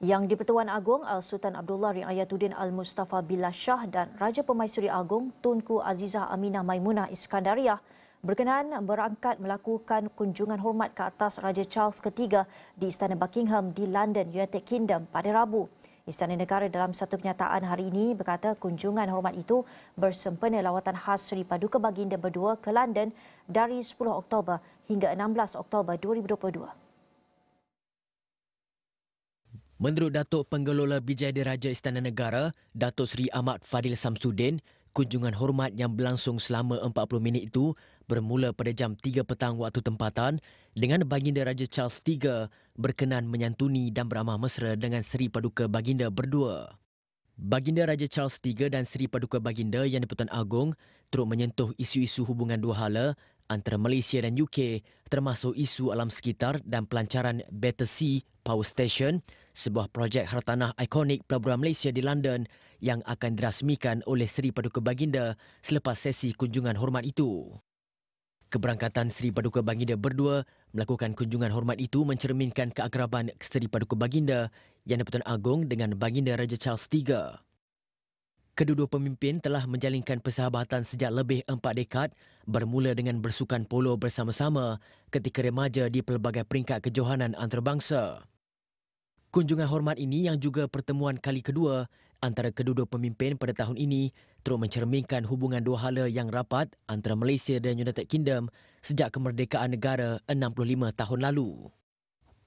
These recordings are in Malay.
Yang di-Pertuan Agong Al-Sultan Abdullah Riayatuddin Al-Mustafa Billah Shah dan Raja Pemaisuri Agong Tunku Azizah Aminah Maimunah Iskandariah berkenan berangkat melakukan kunjungan hormat ke atas Raja Charles III di Istana Buckingham di London, United Kingdom pada Rabu. Istana Negara dalam satu kenyataan hari ini berkata kunjungan hormat itu bersempena lawatan khas Seri Paduka Baginda berdua ke London dari 10 Oktober hingga 16 Oktober 2022. Menurut Datuk Pengelola Bijaya Diraja Istana Negara, Datuk Seri Ahmad Fadil Samsudin, kunjungan hormat yang berlangsung selama 40 minit itu bermula pada jam 3 petang waktu tempatan dengan Baginda Raja Charles III berkenan menyantuni dan beramah mesra dengan Seri Paduka Baginda berdua. Baginda Raja Charles III dan Seri Paduka Baginda yang di-Pertuan Agong turut menyentuh isu-isu hubungan dua hala antara Malaysia dan UK termasuk isu alam sekitar dan pelancaran Battersea Power Station sebuah projek hartanah ikonik pelaburan Malaysia di London yang akan dirasmikan oleh Seri Paduka Baginda selepas sesi kunjungan hormat itu. Keberangkatan Seri Paduka Baginda berdua melakukan kunjungan hormat itu mencerminkan keakraban Seri Paduka Baginda yang di Agong dengan Baginda Raja Charles III. Kedua-dua pemimpin telah menjalinkan persahabatan sejak lebih empat dekad bermula dengan bersukan polo bersama-sama ketika remaja di pelbagai peringkat kejohanan antarabangsa. Kunjungan hormat ini yang juga pertemuan kali kedua antara kedua-dua pemimpin pada tahun ini terus mencerminkan hubungan dua hala yang rapat antara Malaysia dan United Kingdom sejak kemerdekaan negara 65 tahun lalu.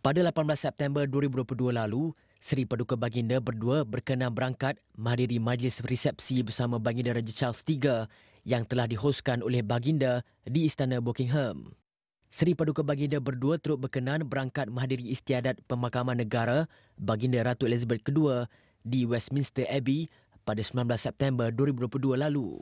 Pada 18 September 2022 lalu, Seri Paduka Baginda berdua berkenan berangkat menghadiri majlis resepsi bersama Baginda Raja Charles III yang telah dihoskan oleh Baginda di Istana Buckingham. Seri Paduka Baginda berdua turut berkenan berangkat menghadiri istiadat pemakaman negara Baginda Ratu Elizabeth II di Westminster Abbey pada 19 September 2022 lalu.